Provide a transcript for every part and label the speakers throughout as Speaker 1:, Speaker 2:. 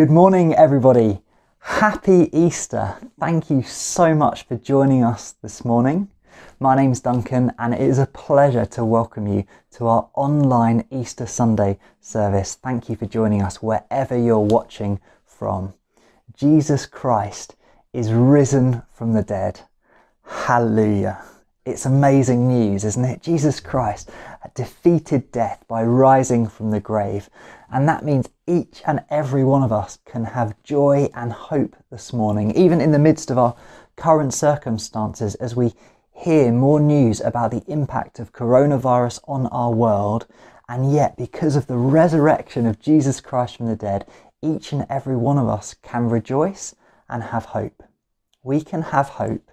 Speaker 1: Good morning, everybody. Happy Easter. Thank you so much for joining us this morning. My name's Duncan, and it is a pleasure to welcome you to our online Easter Sunday service. Thank you for joining us wherever you're watching from. Jesus Christ is risen from the dead. Hallelujah. It's amazing news, isn't it? Jesus Christ defeated death by rising from the grave. And that means each and every one of us can have joy and hope this morning, even in the midst of our current circumstances, as we hear more news about the impact of coronavirus on our world. And yet, because of the resurrection of Jesus Christ from the dead, each and every one of us can rejoice and have hope. We can have hope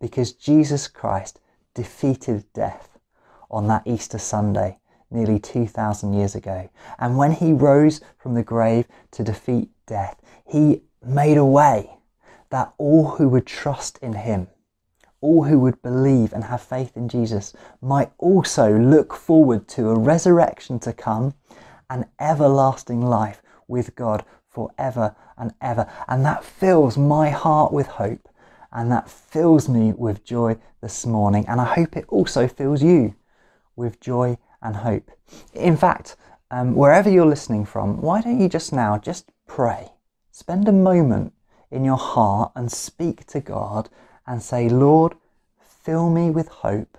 Speaker 1: because Jesus Christ defeated death on that Easter Sunday nearly 2,000 years ago. And when he rose from the grave to defeat death, he made a way that all who would trust in him, all who would believe and have faith in Jesus, might also look forward to a resurrection to come, an everlasting life with God forever and ever. And that fills my heart with hope and that fills me with joy this morning. And I hope it also fills you with joy and hope. In fact, um, wherever you're listening from, why don't you just now just pray? Spend a moment in your heart and speak to God and say, Lord, fill me with hope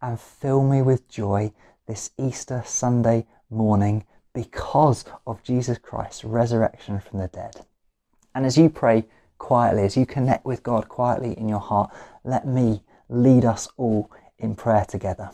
Speaker 1: and fill me with joy this Easter Sunday morning because of Jesus Christ's resurrection from the dead. And as you pray quietly, as you connect with God quietly in your heart, let me lead us all in prayer together.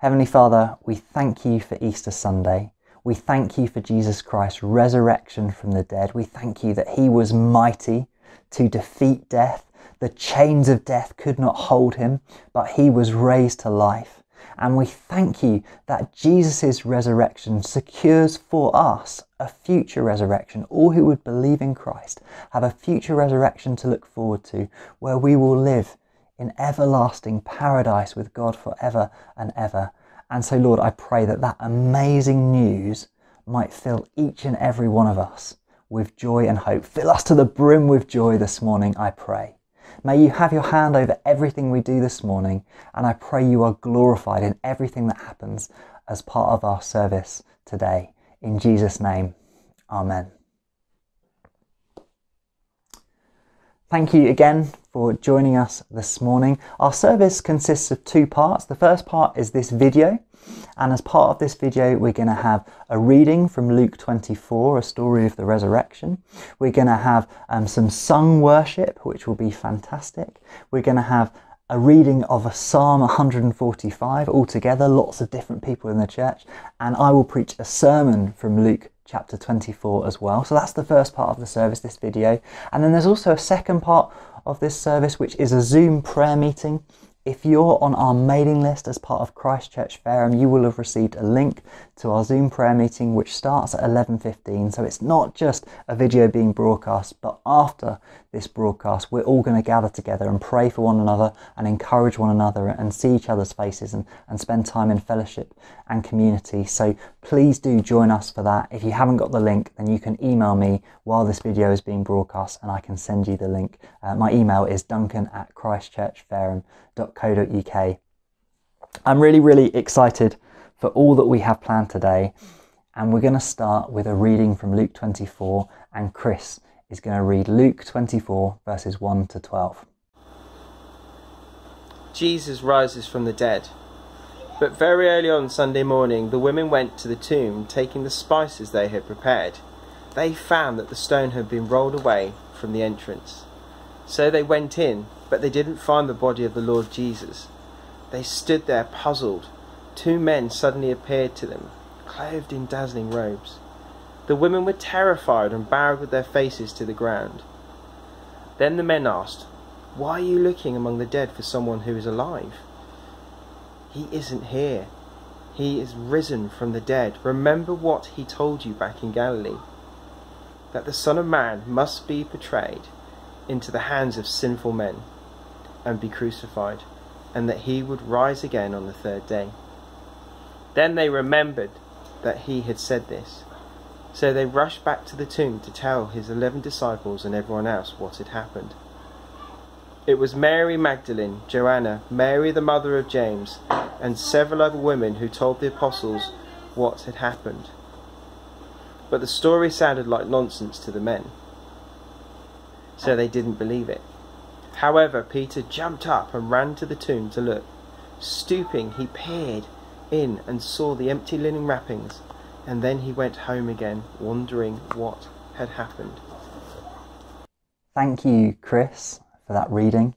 Speaker 1: Heavenly Father, we thank you for Easter Sunday. We thank you for Jesus Christ's resurrection from the dead. We thank you that he was mighty to defeat death. The chains of death could not hold him, but he was raised to life. And we thank you that Jesus' resurrection secures for us a future resurrection. All who would believe in Christ have a future resurrection to look forward to, where we will live in everlasting paradise with God forever and ever. And so, Lord, I pray that that amazing news might fill each and every one of us with joy and hope. Fill us to the brim with joy this morning, I pray. May you have your hand over everything we do this morning, and I pray you are glorified in everything that happens as part of our service today. In Jesus' name, Amen. Thank you again for joining us this morning. Our service consists of two parts. The first part is this video, and as part of this video, we're going to have a reading from Luke 24, a story of the resurrection. We're going to have um, some sung worship, which will be fantastic. We're going to have a reading of a Psalm 145 altogether, lots of different people in the church, and I will preach a sermon from Luke chapter 24 as well. So that's the first part of the service, this video. And then there's also a second part of this service, which is a Zoom prayer meeting. If you're on our mailing list as part of Christ Church Fareham, you will have received a link to our Zoom prayer meeting, which starts at 11.15. So it's not just a video being broadcast, but after this broadcast, we're all going to gather together and pray for one another and encourage one another and see each other's faces and, and spend time in fellowship and community. So please do join us for that. If you haven't got the link, then you can email me while this video is being broadcast and I can send you the link. Uh, my email is duncan at christchurchfareham.co.uk. I'm really, really excited for all that we have planned today. And we're going to start with a reading from Luke 24 and Chris is going to read Luke 24, verses 1 to 12.
Speaker 2: Jesus rises from the dead. But very early on Sunday morning, the women went to the tomb, taking the spices they had prepared. They found that the stone had been rolled away from the entrance. So they went in, but they didn't find the body of the Lord Jesus. They stood there puzzled. Two men suddenly appeared to them, clothed in dazzling robes. The women were terrified and bowed with their faces to the ground. Then the men asked, Why are you looking among the dead for someone who is alive? He isn't here. He is risen from the dead. Remember what he told you back in Galilee that the Son of Man must be betrayed into the hands of sinful men and be crucified, and that he would rise again on the third day. Then they remembered that he had said this So they rushed back to the tomb to tell his eleven disciples and everyone else what had happened. It was Mary Magdalene, Joanna, Mary the mother of James, and several other women who told the apostles what had happened. But the story sounded like nonsense to the men, so they didn't believe it. However, Peter jumped up and ran to the tomb to look. Stooping, he peered in and saw the empty linen wrappings, and then he went home again, wondering what had happened.
Speaker 1: Thank you, Chris, for that reading.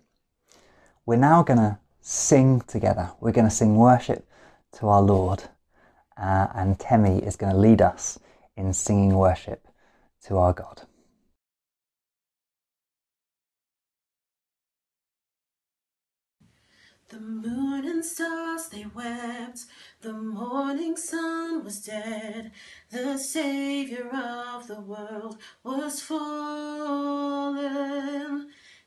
Speaker 1: We're now going to sing together. We're going to sing worship to our Lord, uh, and Temi is going to lead us in singing worship to our God.
Speaker 3: The moon and stars they wept, the morning sun was dead, the Savior of the world was fallen.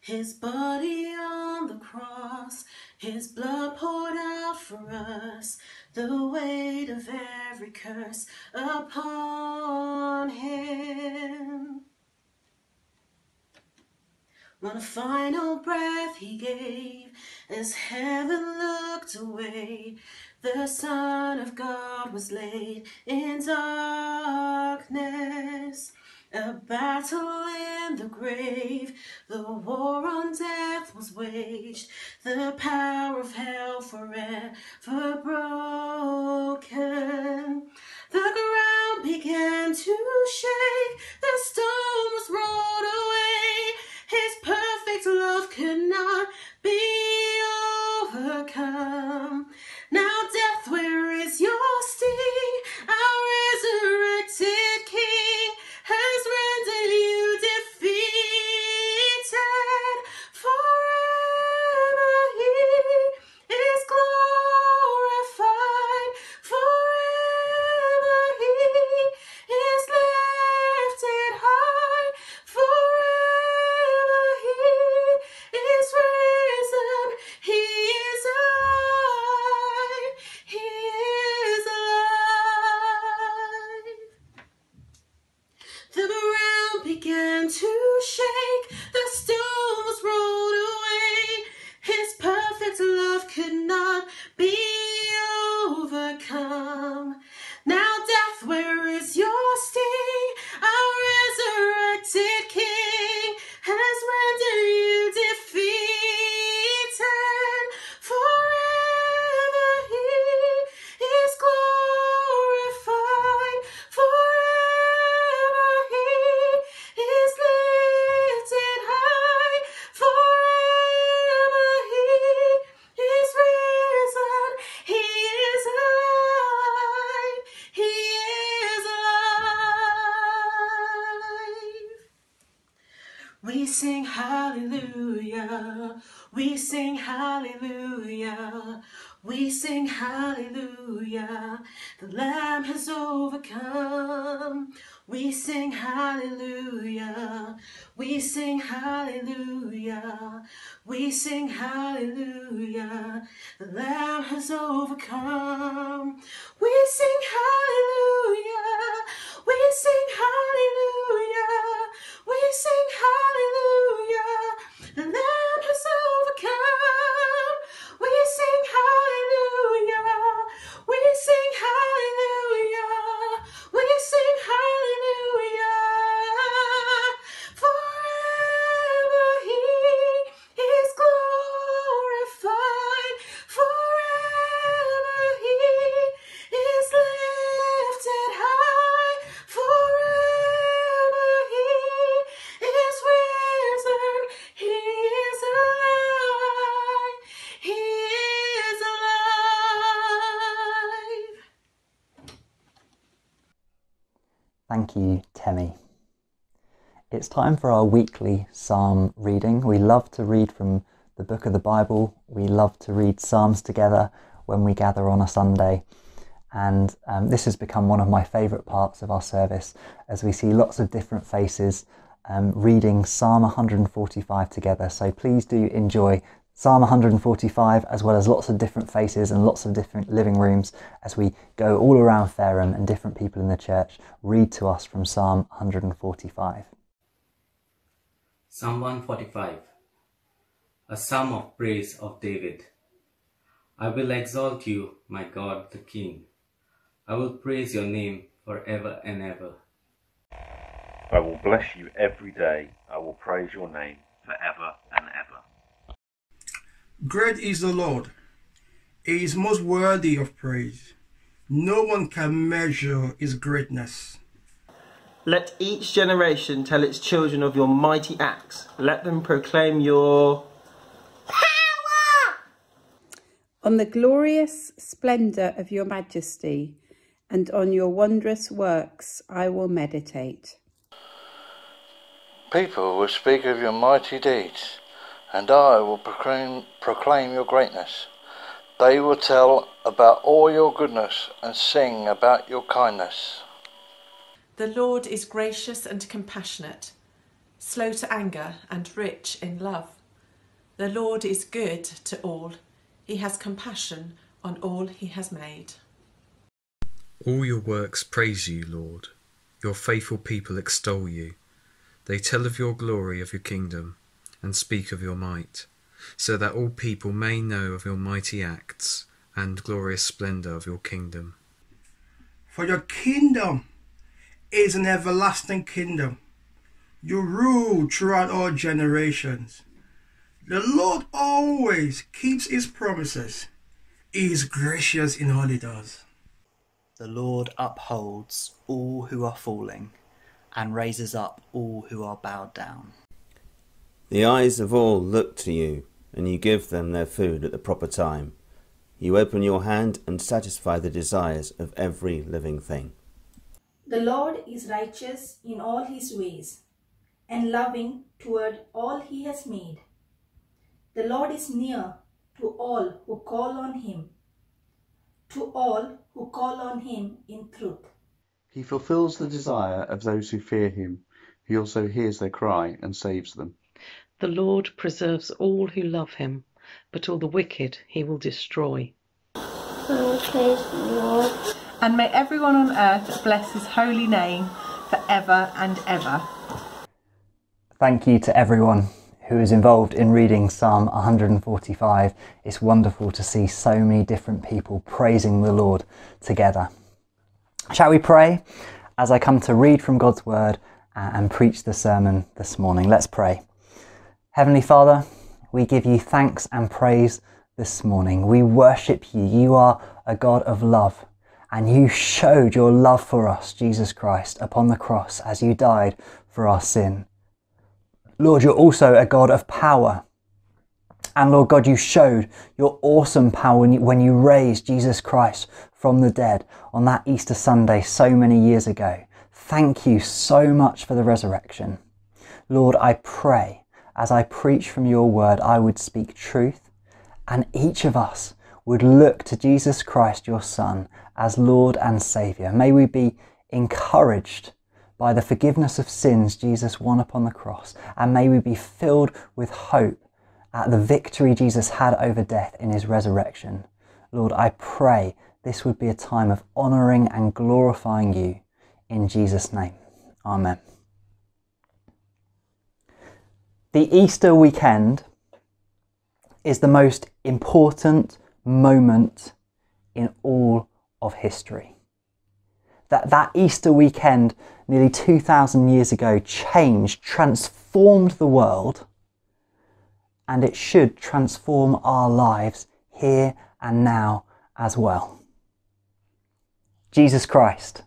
Speaker 3: His body on the cross, his blood poured out for us, the weight of every curse upon him. One final breath he gave as heaven looked away. The Son of God was laid in darkness. A battle in the grave, the war on death was waged, the power of hell forever broken. The ground began to shake, the stone was rolled away, his perfect love could not be overcome. Now, death, where is your sting? Our resurrected We sing hallelujah. The Lamb has overcome. We sing hallelujah. We sing hallelujah. We sing hallelujah. The Lamb has overcome. We sing hallelujah. We sing hallelujah.
Speaker 1: Thank you, Temi. It's time for our weekly psalm reading. We love to read from the book of the Bible. We love to read psalms together when we gather on a Sunday. And um, this has become one of my favourite parts of our service as we see lots of different faces um, reading Psalm 145 together. So please do enjoy Psalm 145, as well as lots of different faces and lots of different living rooms as we go all around Fareham and different people in the church read to us from Psalm 145.
Speaker 4: Psalm 145 A psalm of praise of David. I will exalt you, my God the King. I will praise your name forever and ever.
Speaker 5: I will bless you every day. I will praise your name forever and ever.
Speaker 6: Great is the Lord. He is most worthy of praise. No one can measure his greatness.
Speaker 2: Let each generation tell its children of your mighty acts. Let them proclaim your power
Speaker 7: on the glorious splendour of your majesty, and on your wondrous works I will meditate.
Speaker 8: People will speak of your mighty deeds, and I will proclaim, proclaim your greatness. They will tell about all your goodness and sing about your kindness.
Speaker 9: The Lord is gracious and compassionate, slow to anger and rich in love. The Lord is good to all. He has compassion on all he has made.
Speaker 10: All your works praise you, Lord. Your faithful people extol you. They tell of your glory of your kingdom and speak of your might, so that all people may know of your mighty acts and glorious splendour of your kingdom.
Speaker 6: For your kingdom is an everlasting kingdom. You rule throughout all generations. The Lord always keeps his promises. He is gracious in all he does.
Speaker 1: The Lord upholds all who are falling and raises up all who are bowed down.
Speaker 11: The eyes of all look to you, and you give them their food at the proper time. You open your hand and satisfy the desires of every living thing.
Speaker 12: The Lord is righteous in all his ways, and loving toward all he has made. The Lord is near to all who call on him, to all who call on him in truth.
Speaker 13: He fulfills the desire of those who fear him. He also hears their cry and saves them.
Speaker 14: The Lord preserves all who love him, but all the wicked he will destroy.
Speaker 15: praise the Lord.
Speaker 16: And may everyone on earth bless his holy name forever and ever.
Speaker 1: Thank you to everyone who is involved in reading Psalm 145. It's wonderful to see so many different people praising the Lord together. Shall we pray as I come to read from God's Word uh, and preach the sermon this morning? Let's pray. Heavenly Father, we give you thanks and praise this morning. We worship you. You are a God of love, and you showed your love for us, Jesus Christ, upon the cross as you died for our sin. Lord, you're also a God of power. And Lord God, you showed your awesome power when you, when you raised Jesus Christ from the dead on that Easter Sunday so many years ago. Thank you so much for the resurrection. Lord, I pray as I preach from your word, I would speak truth and each of us would look to Jesus Christ, your Son, as Lord and Saviour. May we be encouraged by the forgiveness of sins Jesus won upon the cross, and may we be filled with hope at the victory Jesus had over death in his resurrection. Lord, I pray this would be a time of honouring and glorifying you in Jesus' name. Amen. The Easter weekend is the most important moment in all of history. That, that Easter weekend, nearly 2,000 years ago, changed, transformed the world, and it should transform our lives here and now as well. Jesus Christ,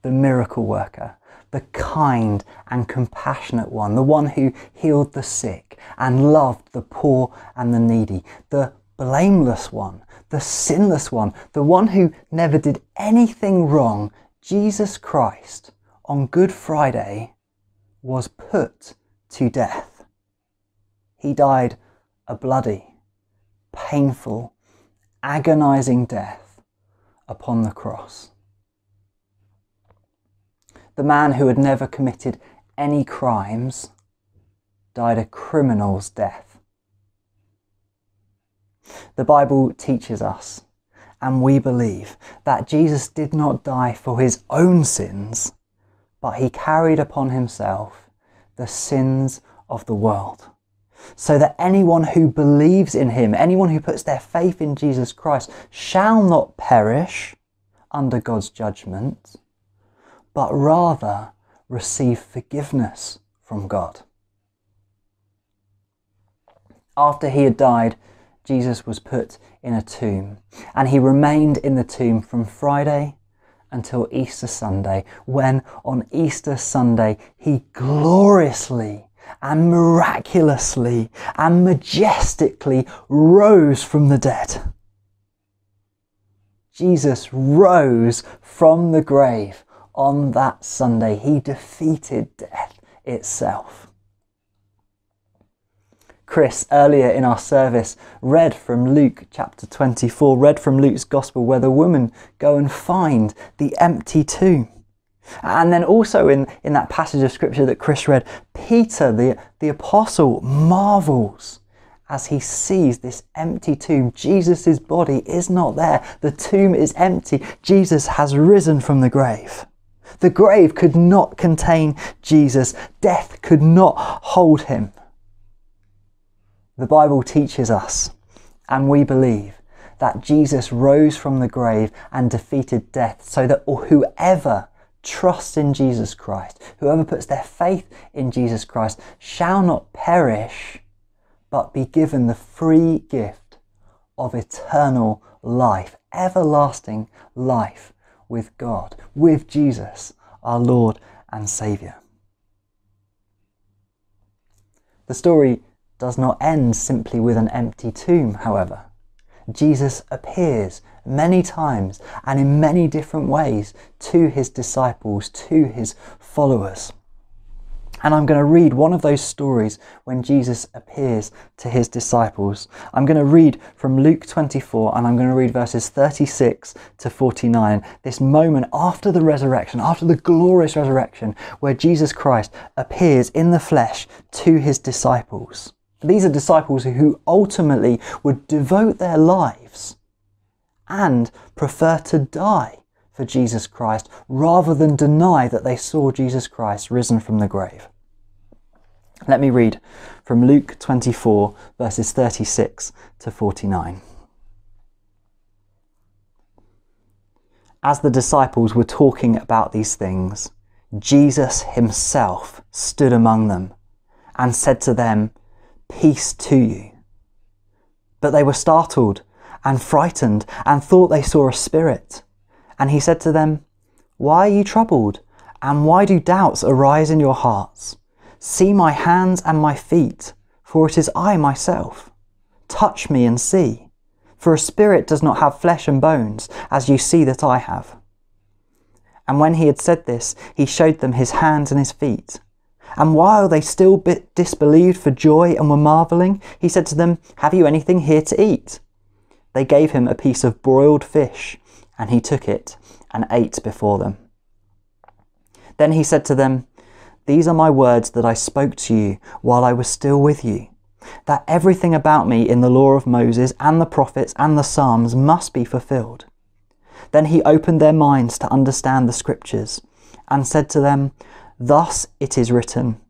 Speaker 1: the miracle worker, the kind and compassionate one, the one who healed the sick and loved the poor and the needy, the blameless one, the sinless one, the one who never did anything wrong, Jesus Christ, on Good Friday, was put to death. He died a bloody, painful, agonizing death upon the cross the man who had never committed any crimes died a criminal's death. The Bible teaches us, and we believe, that Jesus did not die for his own sins, but he carried upon himself the sins of the world. So that anyone who believes in him, anyone who puts their faith in Jesus Christ, shall not perish under God's judgment, but rather receive forgiveness from God. After he had died, Jesus was put in a tomb, and he remained in the tomb from Friday until Easter Sunday, when on Easter Sunday he gloriously and miraculously and majestically rose from the dead. Jesus rose from the grave on that Sunday. He defeated death itself. Chris, earlier in our service, read from Luke chapter 24, read from Luke's Gospel, where the women go and find the empty tomb. And then also in, in that passage of scripture that Chris read, Peter, the, the apostle, marvels as he sees this empty tomb. Jesus' body is not there. The tomb is empty. Jesus has risen from the grave. The grave could not contain Jesus. Death could not hold him. The Bible teaches us, and we believe, that Jesus rose from the grave and defeated death so that whoever trusts in Jesus Christ, whoever puts their faith in Jesus Christ, shall not perish, but be given the free gift of eternal life, everlasting life with God, with Jesus, our Lord and Saviour. The story does not end simply with an empty tomb, however. Jesus appears many times and in many different ways to his disciples, to his followers. And I'm going to read one of those stories when Jesus appears to his disciples. I'm going to read from Luke 24 and I'm going to read verses 36 to 49. This moment after the resurrection, after the glorious resurrection, where Jesus Christ appears in the flesh to his disciples. These are disciples who ultimately would devote their lives and prefer to die for Jesus Christ rather than deny that they saw Jesus Christ risen from the grave. Let me read from Luke 24, verses 36 to 49. As the disciples were talking about these things, Jesus himself stood among them and said to them, Peace to you. But they were startled and frightened and thought they saw a spirit. And he said to them, Why are you troubled? And why do doubts arise in your hearts? See my hands and my feet, for it is I myself. Touch me and see, for a spirit does not have flesh and bones, as you see that I have. And when he had said this, he showed them his hands and his feet. And while they still disbelieved for joy and were marvelling, he said to them, Have you anything here to eat? They gave him a piece of broiled fish, and he took it and ate before them. Then he said to them, These are my words that I spoke to you while I was still with you, that everything about me in the law of Moses and the prophets and the Psalms must be fulfilled. Then he opened their minds to understand the scriptures, and said to them, Thus it is written,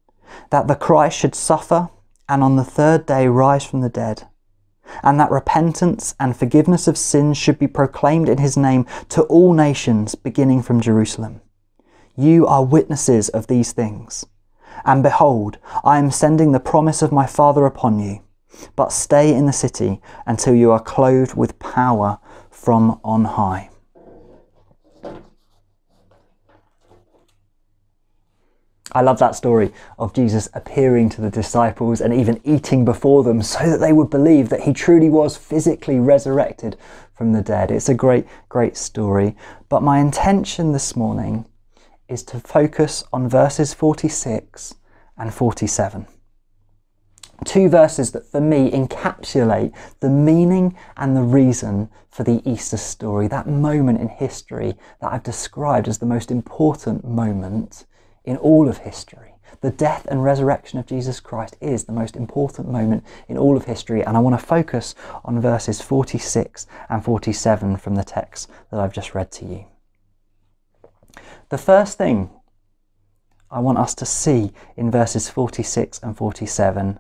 Speaker 1: that the Christ should suffer and on the third day rise from the dead, and that repentance and forgiveness of sins should be proclaimed in his name to all nations, beginning from Jerusalem. You are witnesses of these things. And behold, I am sending the promise of my Father upon you. But stay in the city until you are clothed with power from on high. I love that story of Jesus appearing to the disciples and even eating before them so that they would believe that he truly was physically resurrected from the dead. It's a great, great story. But my intention this morning is to focus on verses 46 and 47. Two verses that for me encapsulate the meaning and the reason for the Easter story, that moment in history that I've described as the most important moment in all of history. The death and resurrection of Jesus Christ is the most important moment in all of history, and I want to focus on verses 46 and 47 from the text that I've just read to you. The first thing I want us to see in verses 46 and 47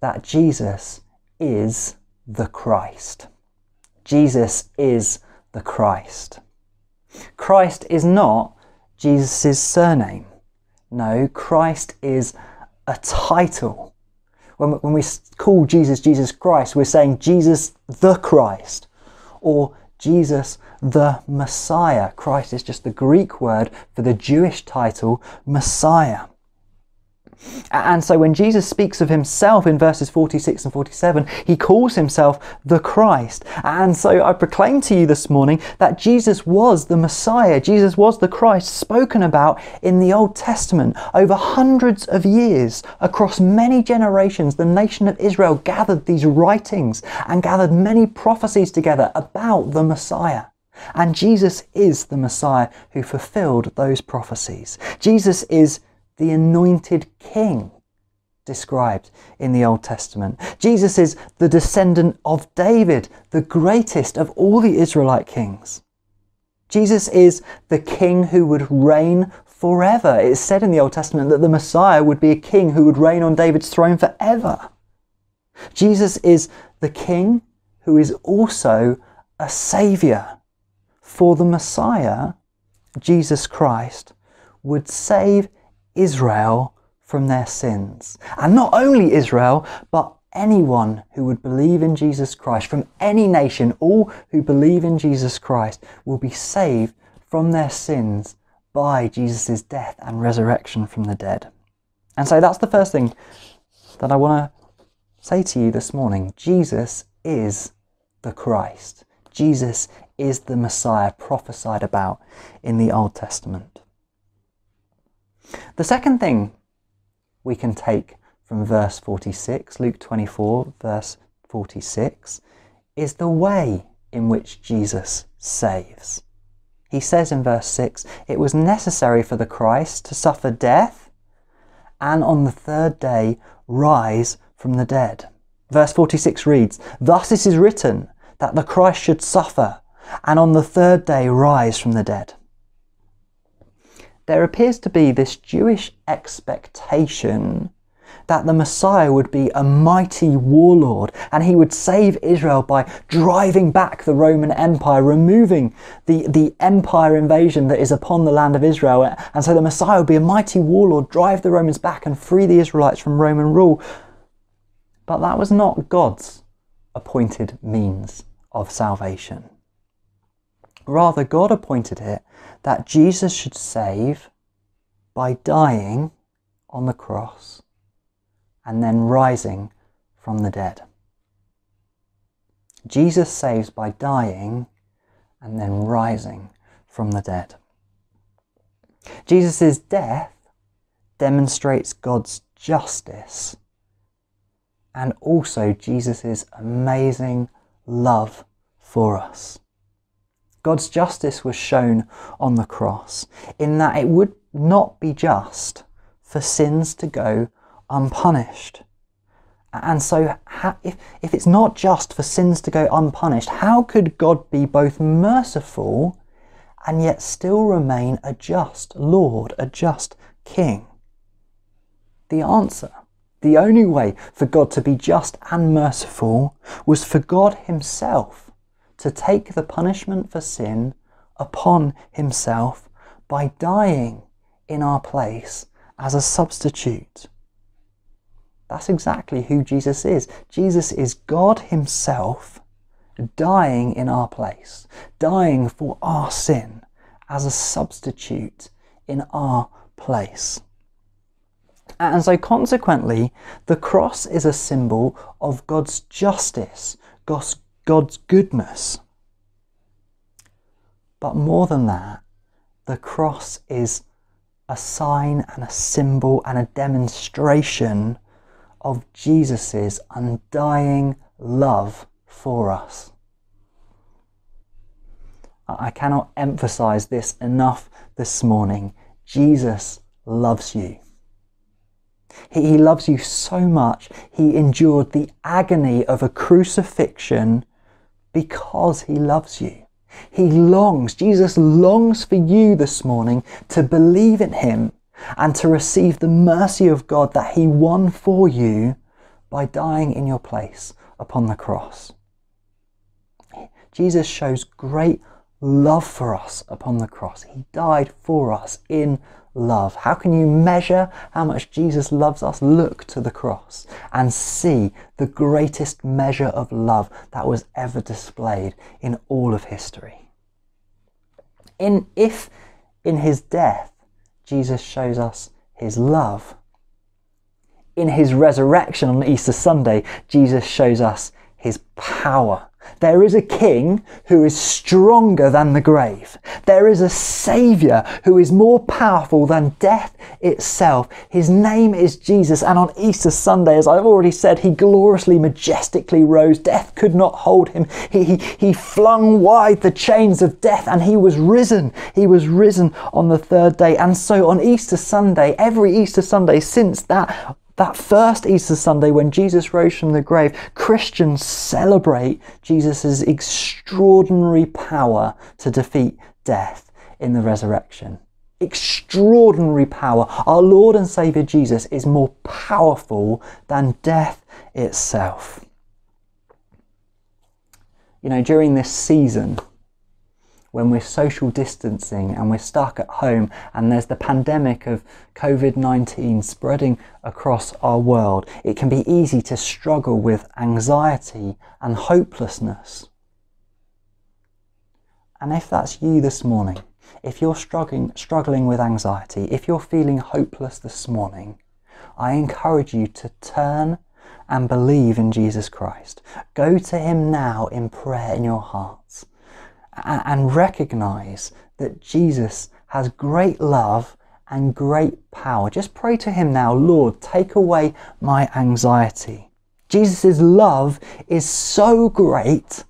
Speaker 1: that Jesus is the Christ. Jesus is the Christ. Christ is not Jesus' surname. No, Christ is a title. When, when we call Jesus Jesus Christ, we're saying Jesus the Christ or Jesus the Messiah. Christ is just the Greek word for the Jewish title Messiah. And so when Jesus speaks of himself in verses 46 and 47, he calls himself the Christ. And so I proclaim to you this morning that Jesus was the Messiah, Jesus was the Christ spoken about in the Old Testament. Over hundreds of years, across many generations, the nation of Israel gathered these writings and gathered many prophecies together about the Messiah. And Jesus is the Messiah who fulfilled those prophecies. Jesus is the anointed king described in the Old Testament. Jesus is the descendant of David, the greatest of all the Israelite kings. Jesus is the king who would reign forever. It is said in the Old Testament that the Messiah would be a king who would reign on David's throne forever. Jesus is the king who is also a saviour. For the Messiah, Jesus Christ, would save Israel from their sins. And not only Israel, but anyone who would believe in Jesus Christ from any nation, all who believe in Jesus Christ will be saved from their sins by Jesus' death and resurrection from the dead. And so that's the first thing that I want to say to you this morning. Jesus is the Christ. Jesus is the Messiah prophesied about in the Old Testament. The second thing we can take from verse 46, Luke 24, verse 46, is the way in which Jesus saves. He says in verse 6, It was necessary for the Christ to suffer death and on the third day rise from the dead. Verse 46 reads, Thus it is written that the Christ should suffer and on the third day rise from the dead there appears to be this Jewish expectation that the Messiah would be a mighty warlord and he would save Israel by driving back the Roman Empire, removing the, the empire invasion that is upon the land of Israel. And so the Messiah would be a mighty warlord, drive the Romans back and free the Israelites from Roman rule. But that was not God's appointed means of salvation. Rather, God appointed it that Jesus should save by dying on the cross and then rising from the dead. Jesus saves by dying and then rising from the dead. Jesus' death demonstrates God's justice and also Jesus' amazing love for us. God's justice was shown on the cross in that it would not be just for sins to go unpunished. And so, if, if it's not just for sins to go unpunished, how could God be both merciful and yet still remain a just Lord, a just King? The answer, the only way for God to be just and merciful, was for God Himself to take the punishment for sin upon himself by dying in our place as a substitute. That's exactly who Jesus is. Jesus is God Himself dying in our place, dying for our sin as a substitute in our place. And so, consequently, the cross is a symbol of God's justice, God's, God's goodness. But more than that, the cross is a sign and a symbol and a demonstration of Jesus' undying love for us. I cannot emphasize this enough this morning. Jesus loves you. He, he loves you so much, he endured the agony of a crucifixion because he loves you. He longs, Jesus longs for you this morning to believe in him and to receive the mercy of God that he won for you by dying in your place upon the cross. Jesus shows great love for us upon the cross. He died for us in love. How can you measure how much Jesus loves us? Look to the cross and see the greatest measure of love that was ever displayed in all of history. In, if in his death, Jesus shows us his love, in his resurrection on Easter Sunday, Jesus shows us his power there is a king who is stronger than the grave. There is a saviour who is more powerful than death itself. His name is Jesus. And on Easter Sunday, as I've already said, he gloriously, majestically rose. Death could not hold him. He, he, he flung wide the chains of death and he was risen. He was risen on the third day. And so on Easter Sunday, every Easter Sunday since that that first Easter Sunday when Jesus rose from the grave, Christians celebrate Jesus' extraordinary power to defeat death in the resurrection. Extraordinary power. Our Lord and Saviour Jesus is more powerful than death itself. You know, during this season, when we're social distancing and we're stuck at home and there's the pandemic of COVID 19 spreading across our world, it can be easy to struggle with anxiety and hopelessness. And if that's you this morning, if you're struggling, struggling with anxiety, if you're feeling hopeless this morning, I encourage you to turn and believe in Jesus Christ. Go to Him now in prayer in your hearts and recognize that Jesus has great love and great power. Just pray to Him now, Lord, take away my anxiety. Jesus' love is so great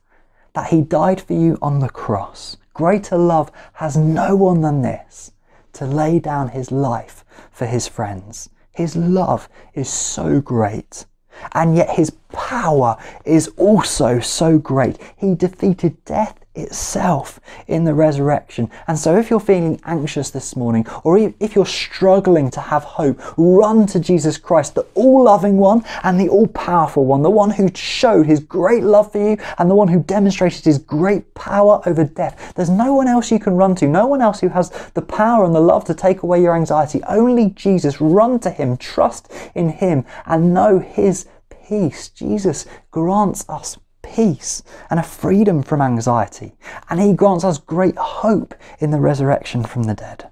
Speaker 1: that He died for you on the cross. Greater love has no one than this to lay down His life for His friends. His love is so great. And yet his power is also so great. He defeated death itself in the resurrection. And so, if you're feeling anxious this morning, or if you're struggling to have hope, run to Jesus Christ, the all loving one and the all powerful one, the one who showed his great love for you and the one who demonstrated his great power over death. There's no one else you can run to, no one else who has the power and the love to take away your anxiety. Only Jesus. Run to him, trust in him, and know his peace. Jesus grants us peace and a freedom from anxiety, and He grants us great hope in the resurrection from the dead.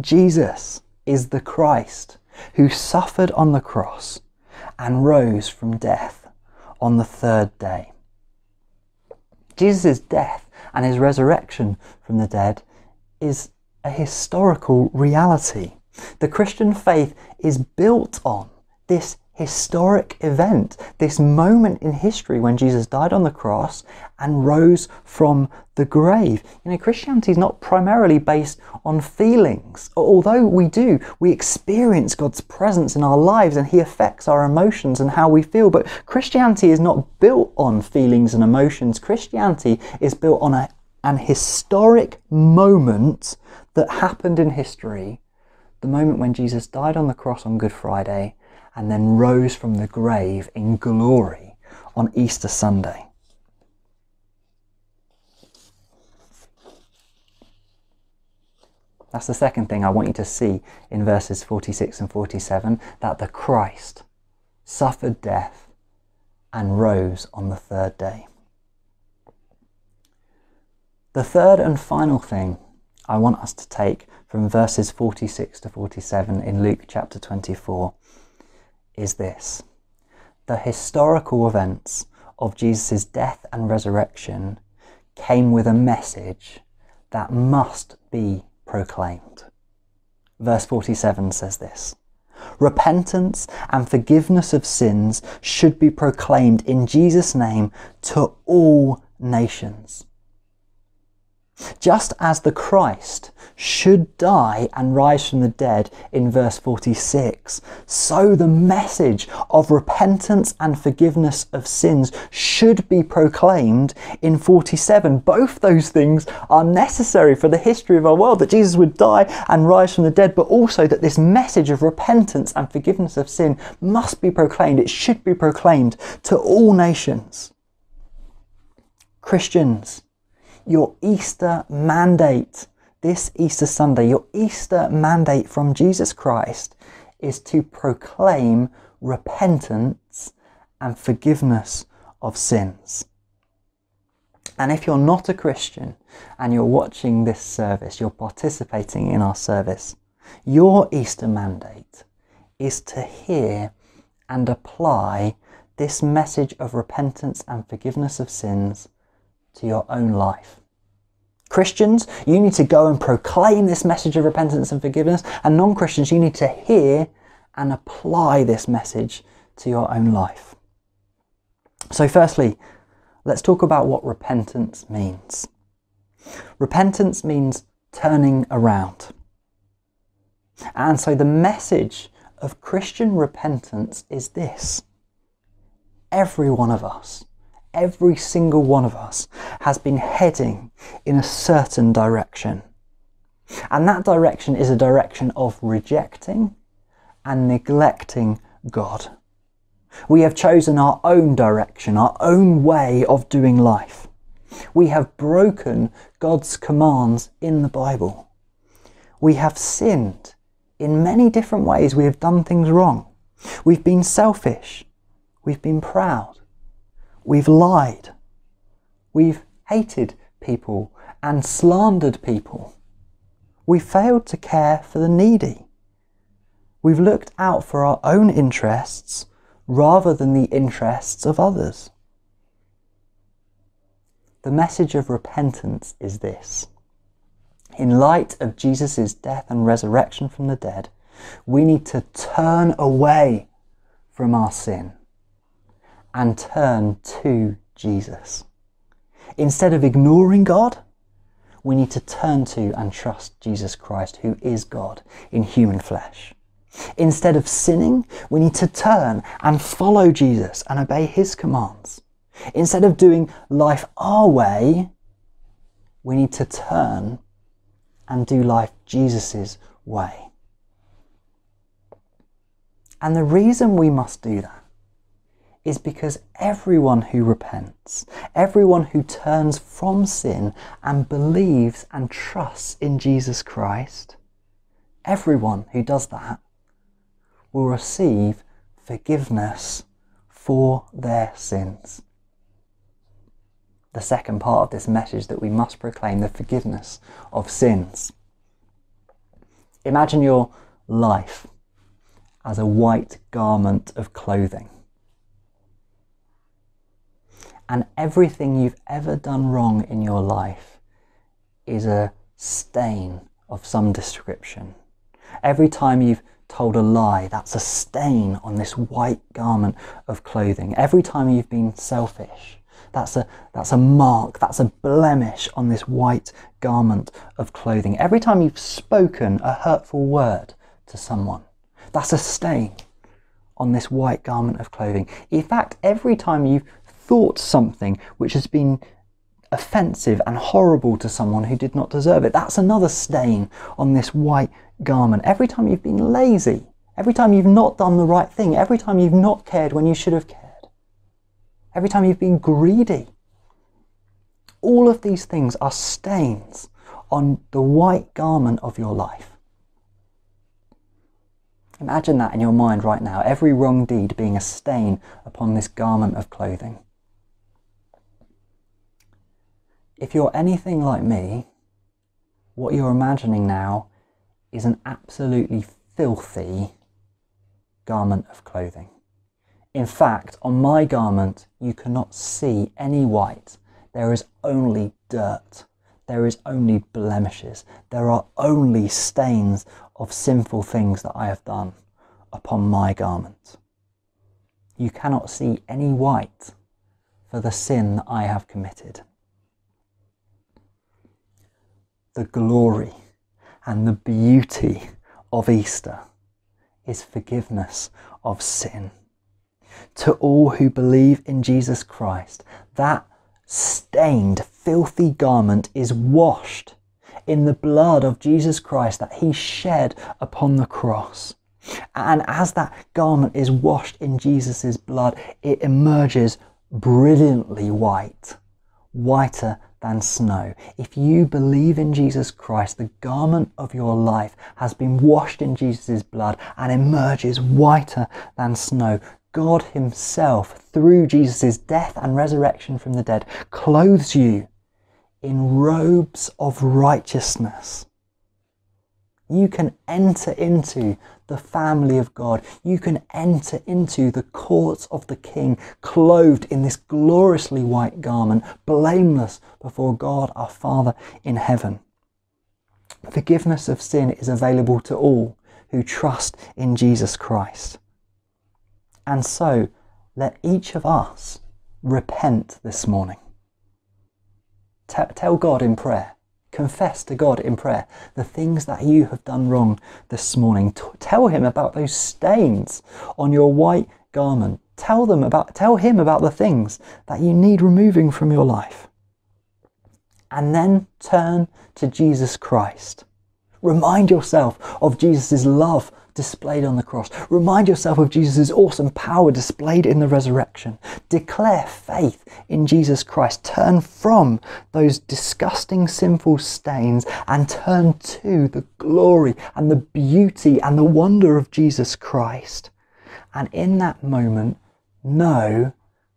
Speaker 1: Jesus is the Christ who suffered on the cross and rose from death on the third day. Jesus' death and his resurrection from the dead is a historical reality. The Christian faith is built on this historic event, this moment in history when Jesus died on the cross and rose from the grave. You know, Christianity is not primarily based on feelings, although we do, we experience God's presence in our lives and He affects our emotions and how we feel. But Christianity is not built on feelings and emotions. Christianity is built on a, an historic moment that happened in history, the moment when Jesus died on the cross on Good Friday and then rose from the grave in glory on Easter Sunday. That's the second thing I want you to see in verses 46 and 47 that the Christ suffered death and rose on the third day. The third and final thing I want us to take from verses 46 to 47 in Luke chapter 24 is this the historical events of Jesus' death and resurrection came with a message that must be proclaimed. Verse 47 says this Repentance and forgiveness of sins should be proclaimed in Jesus' name to all nations. Just as the Christ should die and rise from the dead in verse 46, so the message of repentance and forgiveness of sins should be proclaimed in 47. Both those things are necessary for the history of our world that Jesus would die and rise from the dead, but also that this message of repentance and forgiveness of sin must be proclaimed. It should be proclaimed to all nations. Christians, your Easter mandate this Easter Sunday, your Easter mandate from Jesus Christ is to proclaim repentance and forgiveness of sins. And if you're not a Christian and you're watching this service, you're participating in our service, your Easter mandate is to hear and apply this message of repentance and forgiveness of sins to your own life. Christians, you need to go and proclaim this message of repentance and forgiveness, and non Christians, you need to hear and apply this message to your own life. So, firstly, let's talk about what repentance means. Repentance means turning around. And so, the message of Christian repentance is this every one of us every single one of us has been heading in a certain direction. And that direction is a direction of rejecting and neglecting God. We have chosen our own direction, our own way of doing life. We have broken God's commands in the Bible. We have sinned in many different ways. We have done things wrong. We've been selfish. We've been proud. We've lied. We've hated people and slandered people. We failed to care for the needy. We've looked out for our own interests rather than the interests of others. The message of repentance is this. In light of Jesus' death and resurrection from the dead, we need to turn away from our sin and turn to Jesus. Instead of ignoring God, we need to turn to and trust Jesus Christ, who is God in human flesh. Instead of sinning, we need to turn and follow Jesus and obey his commands. Instead of doing life our way, we need to turn and do life Jesus' way. And the reason we must do that is because everyone who repents, everyone who turns from sin and believes and trusts in Jesus Christ, everyone who does that will receive forgiveness for their sins. The second part of this message that we must proclaim the forgiveness of sins. Imagine your life as a white garment of clothing and everything you've ever done wrong in your life is a stain of some description. Every time you've told a lie, that's a stain on this white garment of clothing. Every time you've been selfish, that's a, that's a mark, that's a blemish on this white garment of clothing. Every time you've spoken a hurtful word to someone, that's a stain on this white garment of clothing. In fact, every time you've thought something which has been offensive and horrible to someone who did not deserve it. That's another stain on this white garment. Every time you've been lazy, every time you've not done the right thing, every time you've not cared when you should have cared, every time you've been greedy, all of these things are stains on the white garment of your life. Imagine that in your mind right now, every wrong deed being a stain upon this garment of clothing. If you're anything like me, what you're imagining now is an absolutely filthy garment of clothing. In fact, on my garment, you cannot see any white. There is only dirt. There is only blemishes. There are only stains of sinful things that I have done upon my garment. You cannot see any white for the sin that I have committed. The glory and the beauty of Easter is forgiveness of sin. To all who believe in Jesus Christ, that stained, filthy garment is washed in the blood of Jesus Christ that he shed upon the cross. And as that garment is washed in Jesus' blood, it emerges brilliantly white, whiter than snow. If you believe in Jesus Christ, the garment of your life has been washed in Jesus' blood and emerges whiter than snow. God Himself, through Jesus' death and resurrection from the dead, clothes you in robes of righteousness. You can enter into the family of God. You can enter into the courts of the King, clothed in this gloriously white garment, blameless before God our Father in heaven. Forgiveness of sin is available to all who trust in Jesus Christ. And so, let each of us repent this morning. T- tell God in prayer Confess to God in prayer the things that you have done wrong this morning. Tell him about those stains on your white garment. Tell them about tell him about the things that you need removing from your life. And then turn to Jesus Christ. Remind yourself of Jesus' love displayed on the cross. Remind yourself of Jesus' awesome power displayed in the resurrection. Declare faith in Jesus Christ. Turn from those disgusting sinful stains and turn to the glory and the beauty and the wonder of Jesus Christ. And in that moment, know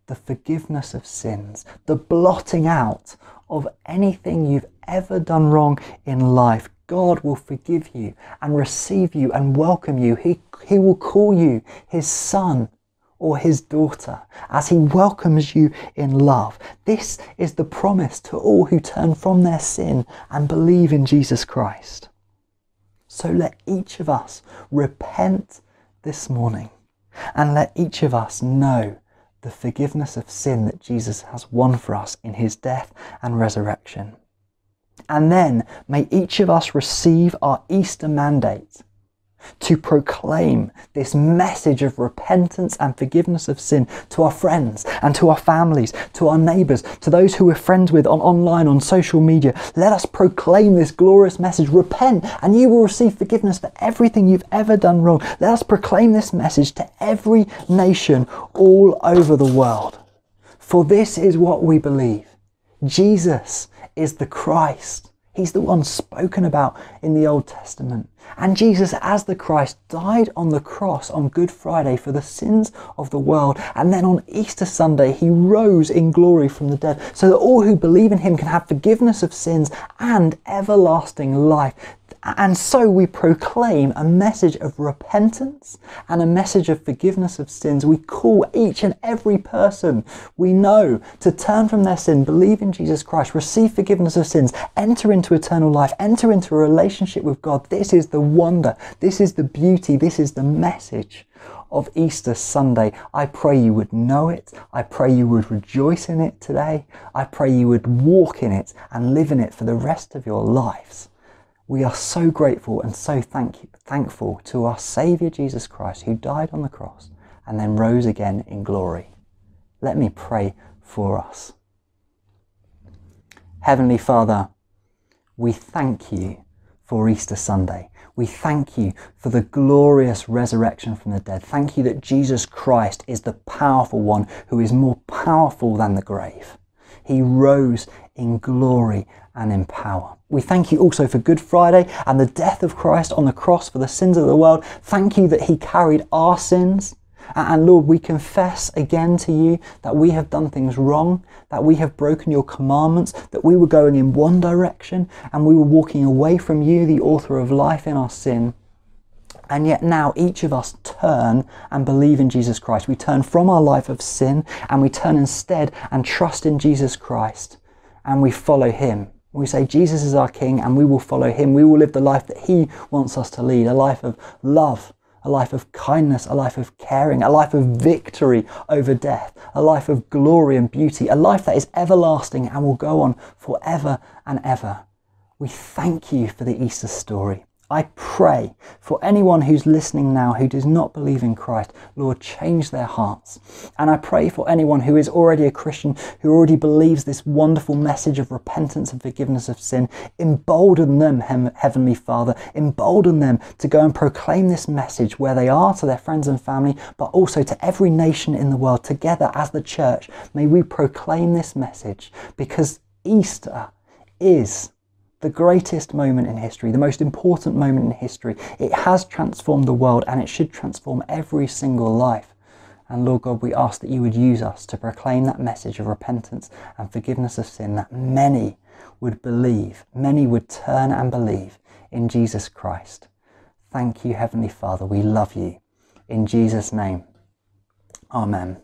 Speaker 1: the forgiveness of sins, the blotting out of anything you've ever done wrong in life. God will forgive you and receive you and welcome you. He, he will call you his son or his daughter as he welcomes you in love. This is the promise to all who turn from their sin and believe in Jesus Christ. So let each of us repent this morning and let each of us know the forgiveness of sin that Jesus has won for us in his death and resurrection. And then may each of us receive our Easter mandate to proclaim this message of repentance and forgiveness of sin to our friends and to our families, to our neighbours, to those who we're friends with on online, on social media. Let us proclaim this glorious message. Repent and you will receive forgiveness for everything you've ever done wrong. Let us proclaim this message to every nation all over the world. For this is what we believe. Jesus is the Christ. He's the one spoken about in the Old Testament. And Jesus, as the Christ, died on the cross on Good Friday for the sins of the world. And then on Easter Sunday, he rose in glory from the dead so that all who believe in him can have forgiveness of sins and everlasting life. And so we proclaim a message of repentance and a message of forgiveness of sins. We call each and every person we know to turn from their sin, believe in Jesus Christ, receive forgiveness of sins, enter into eternal life, enter into a relationship with God. This is the wonder, this is the beauty, this is the message of Easter Sunday. I pray you would know it. I pray you would rejoice in it today. I pray you would walk in it and live in it for the rest of your lives. We are so grateful and so thank you, thankful to our Saviour Jesus Christ who died on the cross and then rose again in glory. Let me pray for us. Heavenly Father, we thank you for Easter Sunday. We thank you for the glorious resurrection from the dead. Thank you that Jesus Christ is the powerful one who is more powerful than the grave. He rose in glory and in power. We thank you also for Good Friday and the death of Christ on the cross for the sins of the world. Thank you that He carried our sins. And Lord, we confess again to you that we have done things wrong, that we have broken your commandments, that we were going in one direction and we were walking away from you, the author of life, in our sin. And yet now each of us turn and believe in Jesus Christ. We turn from our life of sin and we turn instead and trust in Jesus Christ and we follow him. We say Jesus is our King and we will follow him. We will live the life that he wants us to lead a life of love, a life of kindness, a life of caring, a life of victory over death, a life of glory and beauty, a life that is everlasting and will go on forever and ever. We thank you for the Easter story. I pray for anyone who's listening now who does not believe in Christ, Lord, change their hearts. And I pray for anyone who is already a Christian, who already believes this wonderful message of repentance and forgiveness of sin, embolden them, Heavenly Father, embolden them to go and proclaim this message where they are to their friends and family, but also to every nation in the world. Together as the church, may we proclaim this message because Easter is the greatest moment in history, the most important moment in history. It has transformed the world and it should transform every single life. And Lord God, we ask that you would use us to proclaim that message of repentance and forgiveness of sin, that many would believe, many would turn and believe in Jesus Christ. Thank you, Heavenly Father. We love you. In Jesus' name, Amen.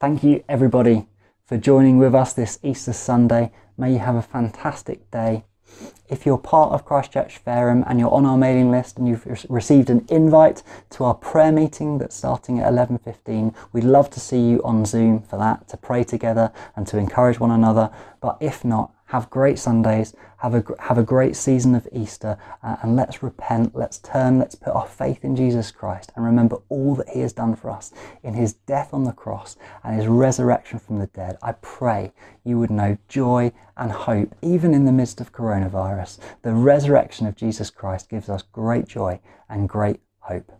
Speaker 1: Thank you, everybody, for joining with us this Easter Sunday. May you have a fantastic day. If you're part of Christ Church Fareham and you're on our mailing list and you've received an invite to our prayer meeting that's starting at 11.15, we'd love to see you on Zoom for that, to pray together and to encourage one another. But if not, have great Sundays, have a, have a great season of Easter, uh, and let's repent, let's turn, let's put our faith in Jesus Christ and remember all that He has done for us in His death on the cross and His resurrection from the dead. I pray you would know joy and hope, even in the midst of coronavirus. The resurrection of Jesus Christ gives us great joy and great hope.